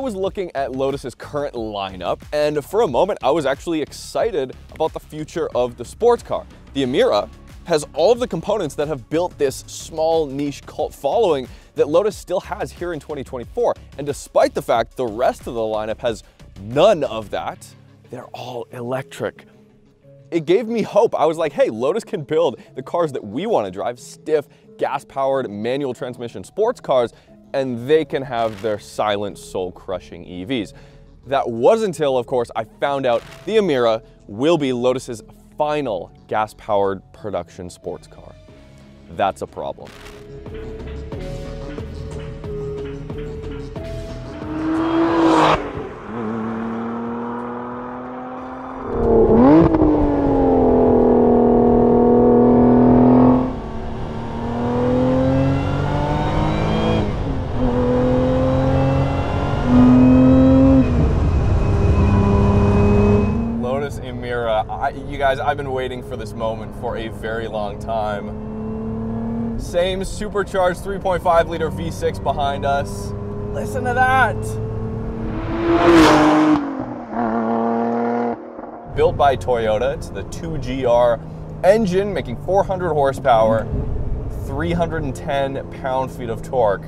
was looking at Lotus's current lineup, and for a moment, I was actually excited about the future of the sports car. The Emira has all of the components that have built this small niche cult following that Lotus still has here in 2024. And despite the fact the rest of the lineup has none of that, they're all electric. It gave me hope. I was like, hey, Lotus can build the cars that we want to drive, stiff, gas-powered, manual transmission sports cars, and they can have their silent, soul-crushing EVs. That was until, of course, I found out the Emira will be Lotus's final gas-powered production sports car. That's a problem. Guys, I've been waiting for this moment for a very long time. Same supercharged 3.5 liter V6 behind us. Listen to that. Built by Toyota, it's the 2GR engine making 400 horsepower, 310 pound feet of torque.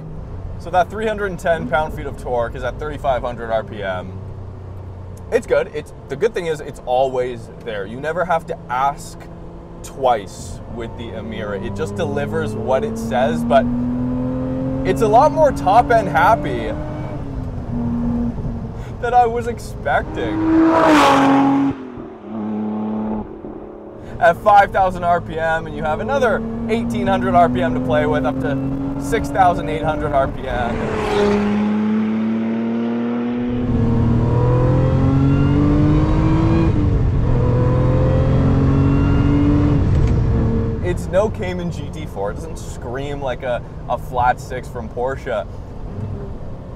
So that 310 pound feet of torque is at 3,500 RPM. It's good. It's the good thing is it's always there. You never have to ask twice with the Emira. It just delivers what it says, but it's a lot more top end happy than I was expecting. At 5,000 RPM, and you have another 1,800 RPM to play with, up to 6,800 RPM. No Cayman GT4. It doesn't scream like a, a flat six from Porsche.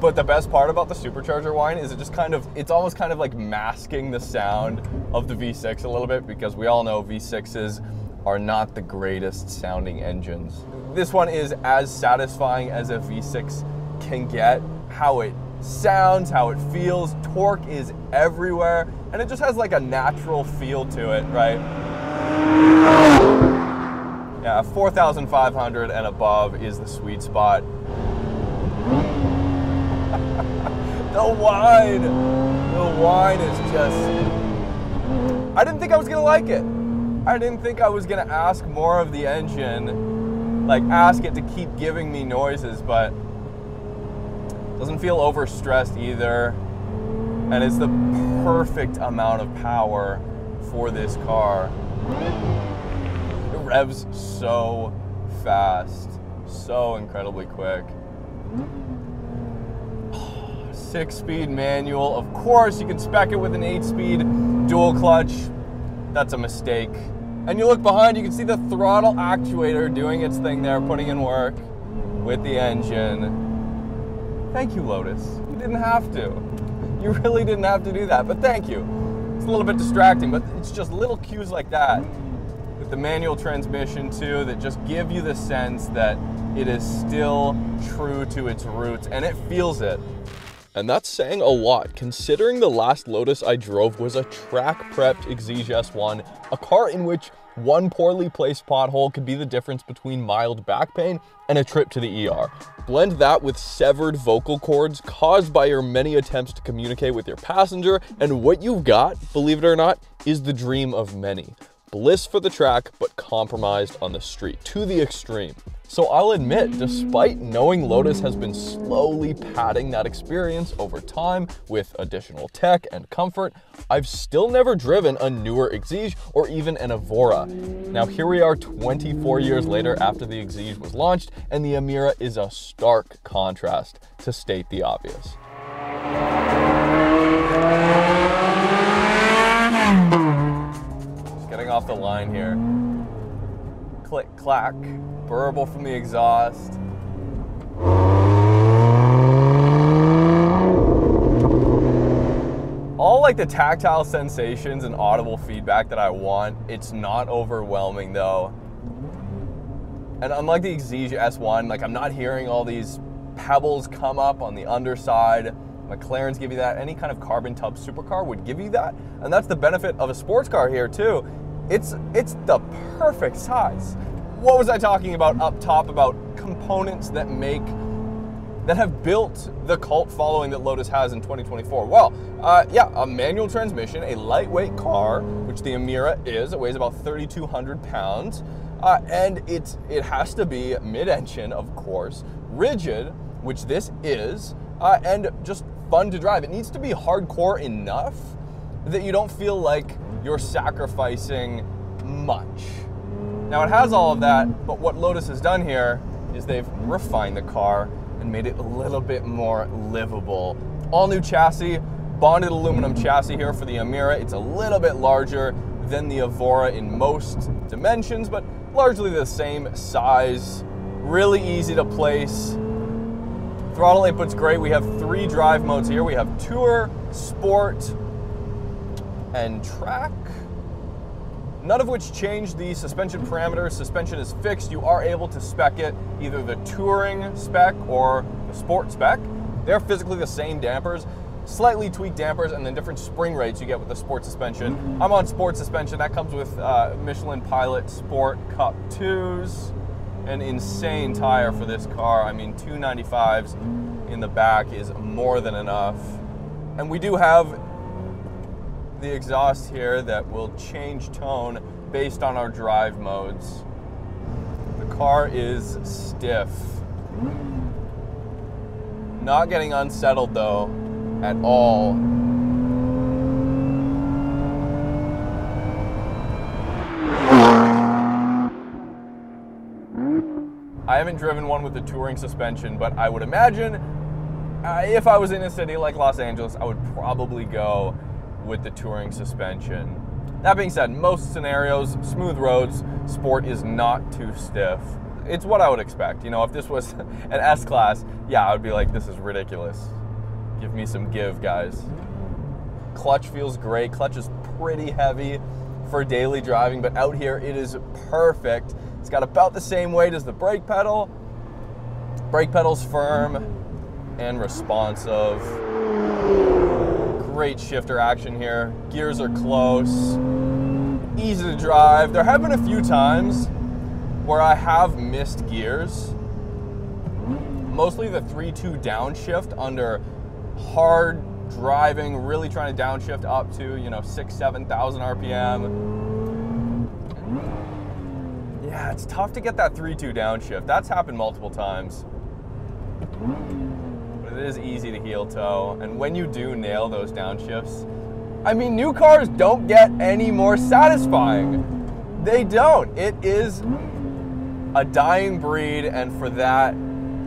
But the best part about the supercharger whine is it just kind of, it's almost kind of like masking the sound of the V6 a little bit because we all know V6s are not the greatest sounding engines. This one is as satisfying as a V6 can get. How it sounds, how it feels, torque is everywhere, and it just has like a natural feel to it, right? Yeah, 4,500 and above is the sweet spot. the whine, the whine is just. I didn't think I was gonna like it. I didn't think I was gonna ask more of the engine, like ask it to keep giving me noises, but doesn't feel overstressed either. And it's the perfect amount of power for this car revs so fast, so incredibly quick. Six speed manual. Of course, you can spec it with an eight speed dual clutch. That's a mistake. And you look behind, you can see the throttle actuator doing its thing there, putting in work with the engine. Thank you, Lotus. You didn't have to. You really didn't have to do that, but thank you. It's a little bit distracting, but it's just little cues like that with the manual transmission too that just give you the sense that it is still true to its roots and it feels it. And that's saying a lot, considering the last Lotus I drove was a track-prepped Exige S1, a car in which one poorly placed pothole could be the difference between mild back pain and a trip to the ER. Blend that with severed vocal cords caused by your many attempts to communicate with your passenger, and what you've got, believe it or not, is the dream of many bliss for the track, but compromised on the street to the extreme. So I'll admit, despite knowing Lotus has been slowly padding that experience over time with additional tech and comfort, I've still never driven a newer Exige or even an Evora. Now here we are 24 years later after the Exige was launched, and the Emira is a stark contrast, to state the obvious off the line here. Click, clack, burble from the exhaust. All like the tactile sensations and audible feedback that I want, it's not overwhelming though. And unlike the Exige S1, like I'm not hearing all these pebbles come up on the underside McLarens give you that. Any kind of carbon tub supercar would give you that. And that's the benefit of a sports car here too. It's it's the perfect size. What was I talking about up top about components that make that have built the cult following that Lotus has in 2024? Well, uh, yeah, a manual transmission, a lightweight car, which the Emira is. It weighs about 3,200 pounds, uh, and it's it has to be mid-engine, of course, rigid, which this is, uh, and just fun to drive. It needs to be hardcore enough that you don't feel like you're sacrificing much. Now it has all of that, but what Lotus has done here is they've refined the car and made it a little bit more livable. All new chassis, bonded aluminum chassis here for the Emira. It's a little bit larger than the Evora in most dimensions, but largely the same size. Really easy to place. Throttle input's great. We have three drive modes here. We have Tour, Sport, and Track none of which change the suspension parameters. Suspension is fixed. You are able to spec it either the touring spec or the sport spec. They're physically the same dampers, slightly tweaked dampers, and then different spring rates you get with the sport suspension. I'm on sport suspension. That comes with uh, Michelin Pilot Sport Cup 2s. An insane tire for this car. I mean, 295s in the back is more than enough. And we do have the exhaust here that will change tone based on our drive modes. The car is stiff. Not getting unsettled though at all. I haven't driven one with the touring suspension, but I would imagine uh, if I was in a city like Los Angeles, I would probably go with the touring suspension. That being said, most scenarios, smooth roads, sport is not too stiff. It's what I would expect. You know, if this was an S class, yeah, I would be like, this is ridiculous. Give me some give, guys. Clutch feels great. Clutch is pretty heavy for daily driving, but out here it is perfect. It's got about the same weight as the brake pedal. Brake pedal's firm and responsive great shifter action here. Gears are close, easy to drive. There have been a few times where I have missed gears. Mostly the 3-2 downshift under hard driving, really trying to downshift up to, you know, 6, 7,000 RPM. Yeah, it's tough to get that 3-2 downshift. That's happened multiple times it is easy to heel toe. And when you do nail those downshifts, I mean, new cars don't get any more satisfying. They don't. It is a dying breed, and for that,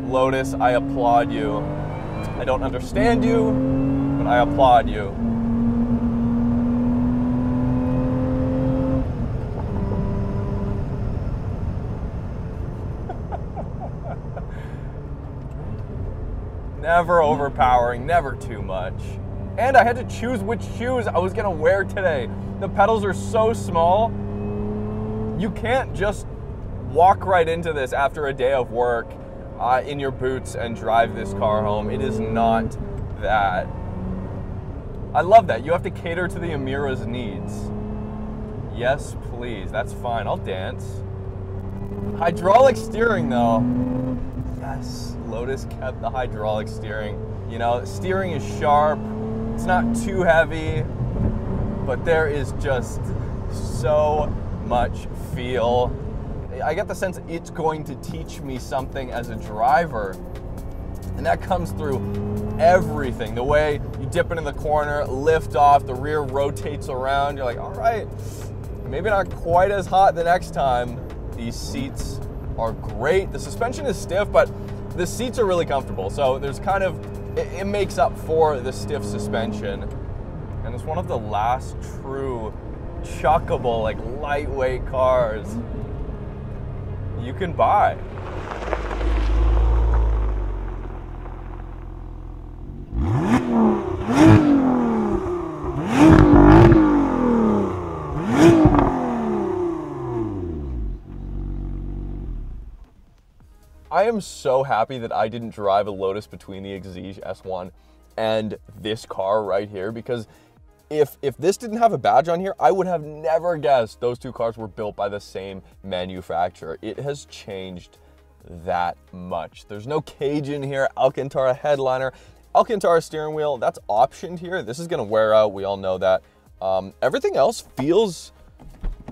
Lotus, I applaud you. I don't understand you, but I applaud you. Never overpowering, never too much. And I had to choose which shoes I was gonna wear today. The pedals are so small, you can't just walk right into this after a day of work uh, in your boots and drive this car home. It is not that. I love that. You have to cater to the Emira's needs. Yes, please. That's fine. I'll dance. Hydraulic steering, though. Yes. Lotus kept the hydraulic steering. You know, steering is sharp, it's not too heavy, but there is just so much feel. I get the sense it's going to teach me something as a driver. And that comes through everything. The way you dip into the corner, lift off, the rear rotates around. You're like, all right, maybe not quite as hot the next time. These seats are great. The suspension is stiff, but the seats are really comfortable, so there's kind of, it, it makes up for the stiff suspension. And it's one of the last true chuckable, like lightweight cars you can buy. Am so happy that I didn't drive a Lotus between the Exige S1 and this car right here because if if this didn't have a badge on here, I would have never guessed those two cars were built by the same manufacturer. It has changed that much. There's no cage in here, Alcantara headliner, Alcantara steering wheel, that's optioned here. This is gonna wear out, we all know that. Um, everything else feels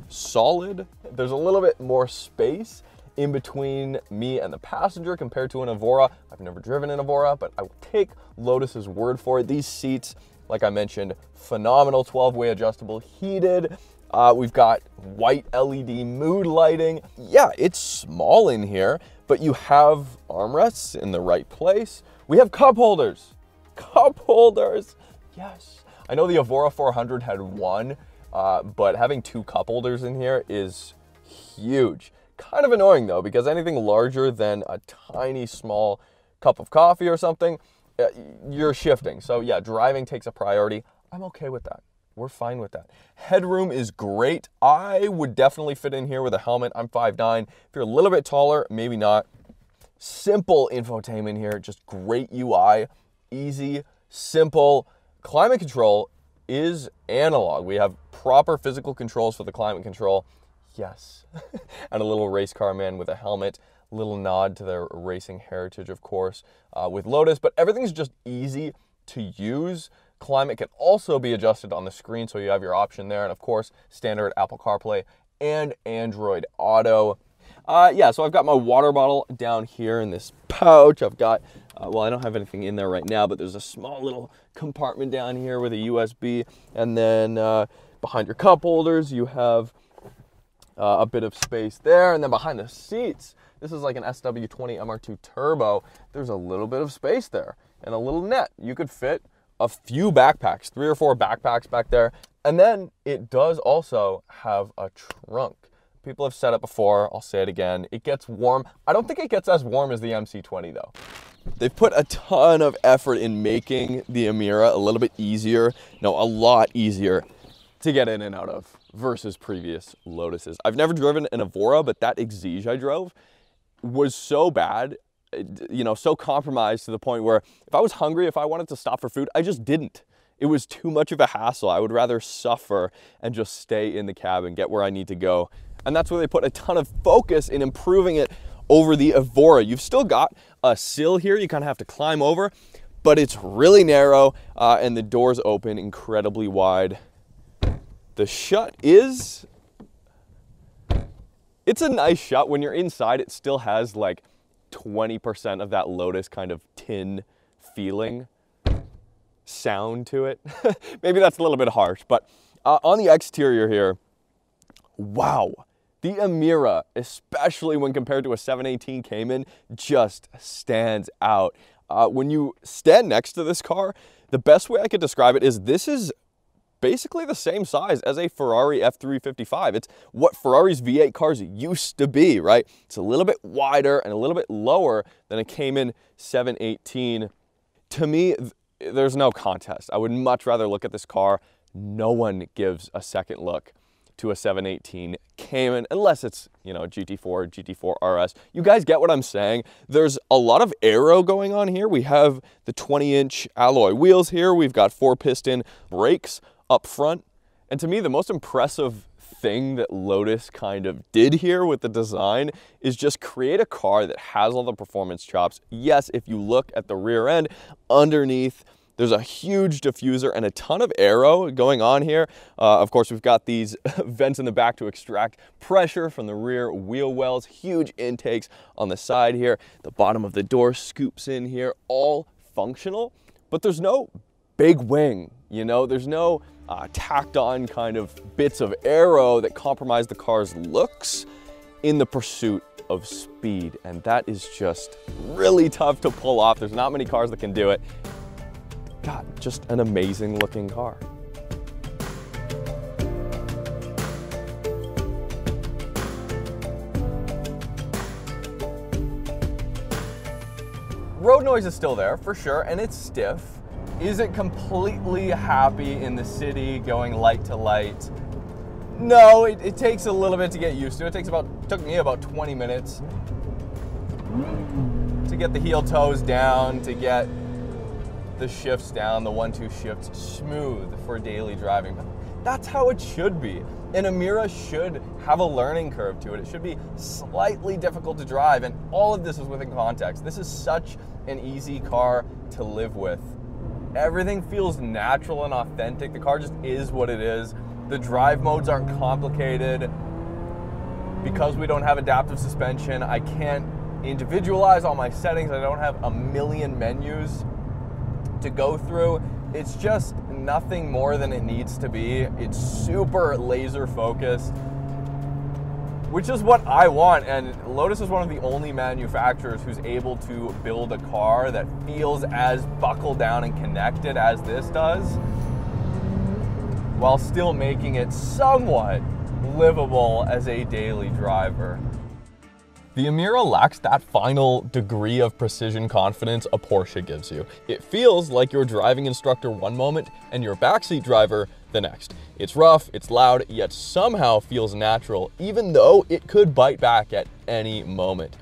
solid. There's a little bit more space in between me and the passenger compared to an Evora. I've never driven an Evora, but I will take Lotus's word for it. These seats, like I mentioned, phenomenal 12-way adjustable, heated. Uh, we've got white LED mood lighting. Yeah, it's small in here, but you have armrests in the right place. We have cup holders. Cup holders. Yes. I know the Evora 400 had one, uh, but having two cup holders in here is huge. Kind of annoying though, because anything larger than a tiny small cup of coffee or something, uh, you're shifting. So yeah, driving takes a priority. I'm okay with that. We're fine with that. Headroom is great. I would definitely fit in here with a helmet. I'm 5'9". If you're a little bit taller, maybe not. Simple infotainment here, just great UI, easy, simple. Climate control is analog. We have proper physical controls for the climate control. Yes. and a little race car man with a helmet. Little nod to their racing heritage, of course, uh, with Lotus, but everything's just easy to use. Climate can also be adjusted on the screen, so you have your option there. And of course, standard Apple CarPlay and Android Auto. Uh, yeah, so I've got my water bottle down here in this pouch. I've got, uh, well, I don't have anything in there right now, but there's a small little compartment down here with a USB. And then uh, behind your cup holders, you have uh, a bit of space there. And then behind the seats, this is like an SW20 MR2 Turbo. There's a little bit of space there and a little net. You could fit a few backpacks, three or four backpacks back there. And then it does also have a trunk. People have said it before, I'll say it again. It gets warm. I don't think it gets as warm as the MC20 though. They've put a ton of effort in making the Emira a little bit easier, no, a lot easier to get in and out of versus previous Lotuses. I've never driven an Evora, but that Exige I drove was so bad, you know, so compromised to the point where if I was hungry, if I wanted to stop for food, I just didn't. It was too much of a hassle. I would rather suffer and just stay in the cab and get where I need to go and that's where they put a ton of focus in improving it over the Evora. You've still got a sill here you kind of have to climb over, but it's really narrow uh, and the doors open incredibly wide. The shut is, it's a nice shut. When you're inside, it still has like 20% of that Lotus kind of tin feeling sound to it. Maybe that's a little bit harsh, but uh, on the exterior here, wow. The Emira, especially when compared to a 718 Cayman, just stands out. Uh, when you stand next to this car, the best way I could describe it is this is basically the same size as a Ferrari F355. It's what Ferrari's V8 cars used to be, right? It's a little bit wider and a little bit lower than a Cayman 718. To me, there's no contest. I would much rather look at this car. No one gives a second look to a 718 Cayman, unless it's, you know, GT4, GT4 RS. You guys get what I'm saying? There's a lot of aero going on here. We have the 20 inch alloy wheels here. We've got four piston brakes up front. And to me, the most impressive thing that Lotus kind of did here with the design is just create a car that has all the performance chops. Yes, if you look at the rear end, underneath there's a huge diffuser and a ton of aero going on here. Uh, of course, we've got these vents in the back to extract pressure from the rear wheel wells, huge intakes on the side here. The bottom of the door scoops in here, all functional, but there's no big wing, you know? There's no uh, tacked on kind of bits of aero that compromise the car's looks in the pursuit of speed. And that is just really tough to pull off. There's not many cars that can do it. God, just an amazing looking car. Road noise is still there for sure, and it's stiff. Is it completely happy in the city going light to light? No, it, it, takes a little bit to get used to. It takes about took me about 20 minutes to get the heel toes down, to get the shifts down, the one two shifts smooth for daily driving. But that's how it should be. An Emira should have a learning curve to it. It should be slightly difficult to drive, and all of this is within context. This is such an easy car to live with. Everything feels natural and authentic. The car just is what it is. The drive modes aren't complicated. Because we don't have adaptive suspension, I can't individualize all my settings. I don't have a million menus to go through. It's just nothing more than it needs to be. It's super laser focused, which is what I want. And Lotus is one of the only manufacturers who's able to build a car that feels as buckled down and connected as this does, while still making it somewhat livable as a daily driver. The Emira lacks that final degree of precision confidence a Porsche gives you. It feels like your driving instructor one moment and your backseat driver the next. It's rough, it's loud, yet somehow feels natural, even though it could bite back at any moment.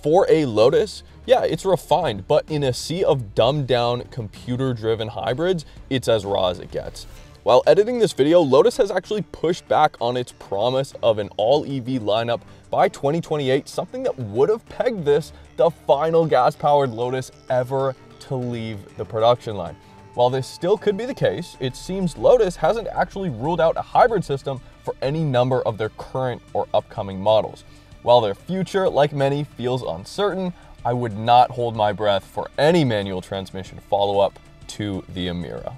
For a Lotus, yeah, it's refined, but in a sea of dumbed down computer driven hybrids, it's as raw as it gets. While editing this video, Lotus has actually pushed back on its promise of an all EV lineup by 2028, something that would have pegged this the final gas-powered Lotus ever to leave the production line. While this still could be the case, it seems Lotus hasn't actually ruled out a hybrid system for any number of their current or upcoming models. While their future, like many, feels uncertain, I would not hold my breath for any manual transmission follow-up to the Emira.